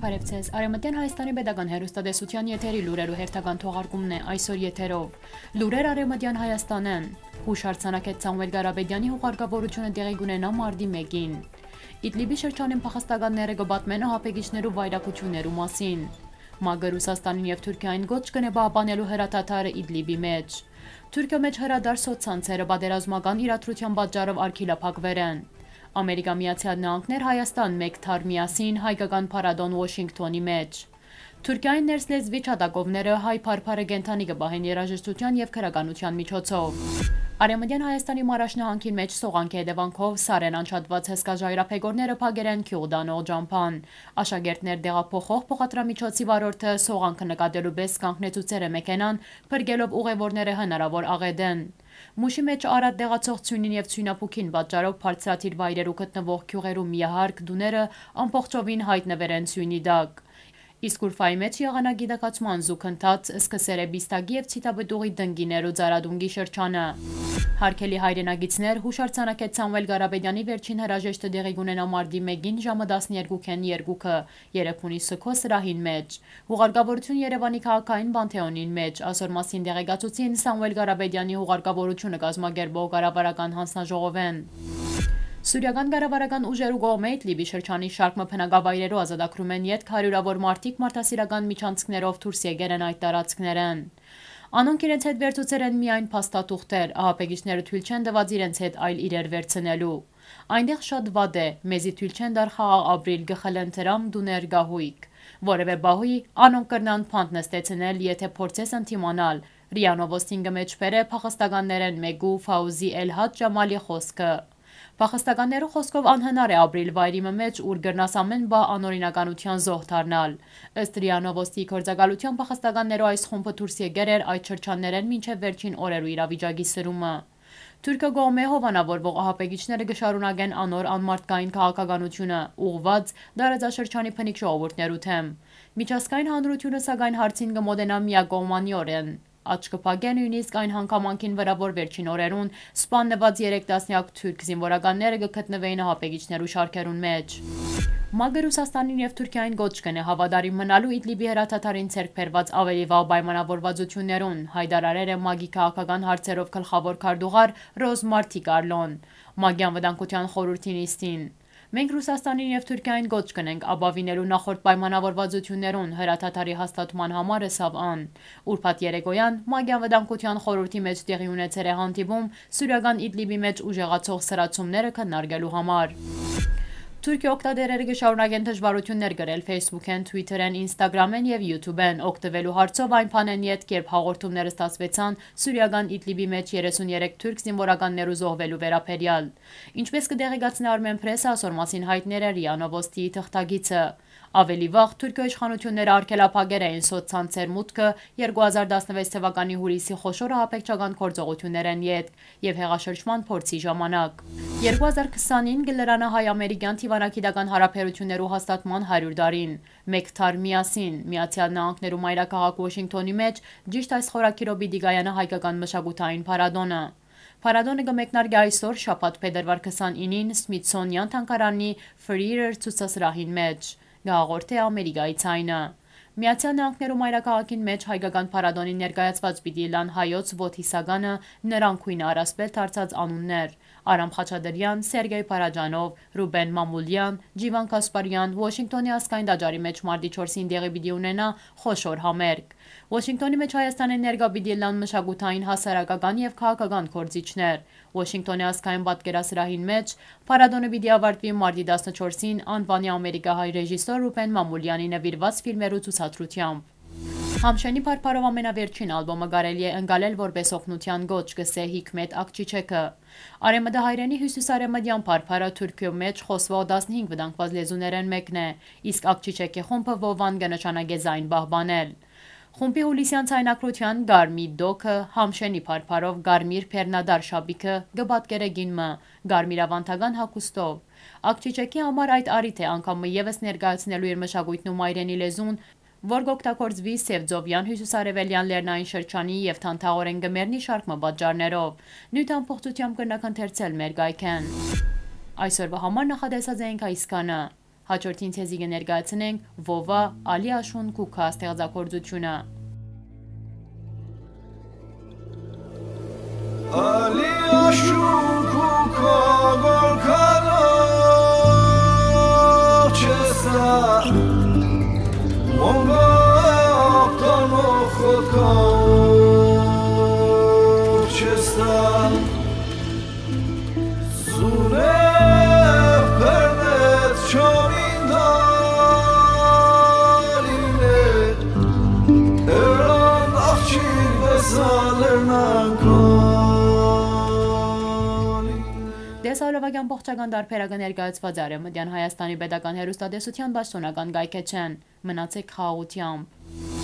ձեզ։ Արեմտյան Հայաստանի Պետական Հերոստատեսության եթերի լուրերու հերթական թողարկումն է այսօր եթերով։ Լուրեր Արեմտյան Հայաստանեն։ Հուշարձանակետ Սամվել Գարաբեդյանի հուղարկավորությունը տեղի կունենա մարտի 1-ին։ Իդլիբի շրջանին փախստականները կբատմեն ահապեգիչներու վայրակություններու մասին։ Մագը Ռուսաստանին եւ Թուրքիային գոչ կնե պահպանելու հրատաթարը Իդլիբի մեջ։ Թուրքիա մեջ հրադար սոցցանցերը պատերազմական իրադրության պատճառով արգելափակվեր են։ Ամերիկա Միացյալ Նահանգներ Հայաստան մեկ թար միասին հայկական փարադոն Վաշինգտոնի մեջ։ Թուրքիայի ներս լեզվի չատակովները հայ փարփարը գենթանի կբահեն երաժշտության եւ քրականության միջոցով։ Արեմդյան Հայաստանի մարաշնահանքի մեջ սողանքի հետևանքով սարեն անչատված հսկա ժայրափեգորները փագեր են քյուղդանող ջամփան։ Աշակերտներ դեղափոխող փոխադրամիջոցի վարորդը սողանքը նկատելու պես կանգնեցուցեր է մեքենան, փրկելով ուղևորները հնարավոր աղեդեն։ Մուշի մեջ արատ դեղացող ցյունին եւ ցյունապուքին պատճառով բարձրաթիր վայրերու գտնվող քյուղերու միահարկ դուները ամբողջովին հայտնվեր են ցյունի դակ։ Իսկ Ուրֆայի մեջ եղանագիտակացման զուգընթաց սկսեր է բիստագի եւ ցիտաբդուղի դնգիներու ծարադունգի շրջանը։ Հարկելի հայրենագիցներ հուշարձանակետ Սամվել Գարաբեդյանի վերջին հրաժեշտը դեղի գունենա մարտի 1-ին ժամը 12-ին 2-ը Երեփունի Սքո սրահին մեջ։ Հուղարկավորություն Երևանի քաղաքային Բանթեոնին մեջ ասոր մասին դեղեկացուցին Սամվել Գարաբեդյանի հուղարկավորությունը կազմակերպող կառավարական հանձնաժողովեն։ Սուրիական կառավարական ուժերու կողմից Լիբի շրջանի շարք մփնագավայրերու ազատագրում են յետք հարյուրավոր մարդիկ մարդասիրական միջանցքներով դուրս եկել են այդ տարածքներեն։ Անոնք իրենց հետ վերցուցեր են միայն փաստաթուղթեր, ահապեգիչները թույլ չեն տված իրենց հետ այլ իրեր վերցնելու։ Այնտեղ շատ վատ է, մեզի թույլ չեն դար խաղաղ ապրիլ գխլեն դրամ դուներ գահույք։ Որևէ բահույ անոնք կրնան փանդ նստեցնել, եթե փորձես ընդիմանալ։ Ռիանովոստին գմեջբեր է փախստականներեն մեգու Ֆաուզի Էլհադ Ջամալի խոսքը։ Փախստականներու խոսքով անհնար է ապրիլ վայրի մեջ, ուր գրնաս ամեն բա անօրինականության զոհ դառնալ։ Ըստ Ռիանովոստի կորձակալության փախստականներու այս խումբը դուրս եկեր էր այդ շրջաններեն մինչև վերջին օրերու իրավիճակի սրումը։ Թուրքը գոմե հովանավորվող ահապեգիչները գշարունակեն անոր անմարտկային քաղաքականությունը, ուղված դարաձաշրջանի փնիկ ժողովուրդներու թեմ։ Միջազգային հանրությունը սակայն հարցին կմոտենա միակողմանիորեն աչ կփակեն նույնիսկ այն հանգամանքին վրա, որ վերջին օրերուն սպաննված 3 տասնյակ թուրք զինվորականները կգտնվեին հապեգիչներու շարքերուն մեջ։ Մագը Ռուսաստանին եւ Թուրքիային գոչ կնե հավադարի մնալու Իդլիբի հրաթաթարին ցերկ բերված ավելի վաղ պայմանավորվածություններուն հայդարարեր է Մագի քաղաքական հարցերով գլխավոր քարտուղար Ռոզ Մարտիկարլոն Մագի անվտանգության խորհրդի նիստին Մենք Ռուսաստանին եւ Թուրքիային գոչ կնենք ապավինելու նախորդ պայմանավորվածություններուն հրաթաթարի հաստատման համար էսավ ան։ Ուրբաթ երեկոյան Մագյան վտանգության խորհրդի մեջ տեղի ունեցել է հանդիպում Սուրիական Իդլիբի մեջ ուժեղացող սրացումները քննարկելու համար։ Թուրքիա օկտադերերը կշարունակեն դժվարություններ գրել Facebook-են, Twitter-են, Instagram-են եւ YouTube-են, օգտվելու հարցով այն փանեն յետ, երբ հաղորդումները ստացվեցան Սուրիական Իդլիբի մեջ 33 թուրք զինվորականներու զոհվելու վերապերյալ։ Ինչպես կդեղեկացնի Armen Press-ը, ասոր մասին հայտներ է ՌԻԱ Նովոստի թղթագիծը։ Ավելի վաղ Թուրքիա իշխանությունները արգելափակեր էին սոցցանցեր մուտքը 2016 թվականի հուլիսի խոշոր ահապեկչական գործողություններն յետ եւ հեղաշրջման փորձի ժամանակ։ 2020-ին գլրանա հայ-ամերիկյան թիվանակիդական հարաբերություններու հաստատման 100 դարին։ Մեկ թար միասին Միացյալ Նահանգներու մայրաքաղաք Վաշինգտոնի մեջ ճիշտ այս խորակիրով պիտի գայանա հայկական մշակութային փառատոնը։ Փարադոնը կմեկնարկի այսօր շաբաթ փետրվար 29-ին Սմիթսոնյան թանգարանի Freer ցուցասրահին մեջ գաղորդե Ամերիկայի ցայնը։ Միացյալ Նահանգներում այրակաղակին մեջ հայկական փարադոնին ներկայացված պիտի լան հայոց ոտիսագանը նրան քույն առասպել դարձած անուններ Արամ Խաչատրյան, Սերգեյ Պարաջանով, Ռուբեն Մամուլյան, Ջիվան Կասպարյան, Վաշինգտոնի ասկային դաջարի մեջ մարտի 4-ին դեղի պիտի ունենա խոշոր համերգ։ Վաշինգտոնի մեջ Հայաստանի ներկա պիտի լան մշակութային հասարակական եւ քաղաքական կորձիչներ։ Վաշինգտոնի ասկային պատկերասրահին մեջ Փարադոնը պիտի ավարտվի մարտի 14-ին անվանի ամերիկահայ ռեժիսոր Ռուբեն Մամուլյանի նվիրված ֆիլմերու ցուցադրությամբ։ Համշենի բարբարով ամենավերջին ալբոմը կարելի է ընկալել որպես օգնության գոչ գսե Հիկմետ Ակչիչեքը։ Արեմդահայրենի հյուսիսարեմդյան բարբարը Թուրքիո մեջ խոսվող 15 վտանգված լեզուներեն մեկն է, իսկ Ակչիչեկի խումբը Վովան կնշանակե զայն բահբանել։ Խումբի հուլիսյան ցայնակրության Գարմի Դոքը Համշենի բարբարով Գարմիր Փերնադար շաբիքը գբատկերը գինմը Գարմիր ավանդական հակուստով Ակչիչեկի համար այդ արիթ է անգամը եւս ներկայացնելու իր մշակույթն ու մայրենի լեզուն որ գօգտագործվի Սևձովյան հյուսիսարևելյան լեռնային շրջանի եւ Թանթաղորեն գմերնի շարք մբաժարներով։ Նույն ամբողջությամբ կրնակ ընթերցել մեր գայքեն։ Այսօրվա համար նախադեсած ենք այսքանը։ Հաջորդին ցեզի կներկայացնենք Վովա Ալի Աշուն Կուքա ստեղծագործությունը։ Ալի Աշուն Mon gott, mon խոքա Տեսահոլովակյան բողջական դարբերակը ներկայացված Արևմտյան Հայաստանի Պետական Հերոստատեսության պաշտոնական գայքեչեն։ Մնացեք խաղաղությամբ։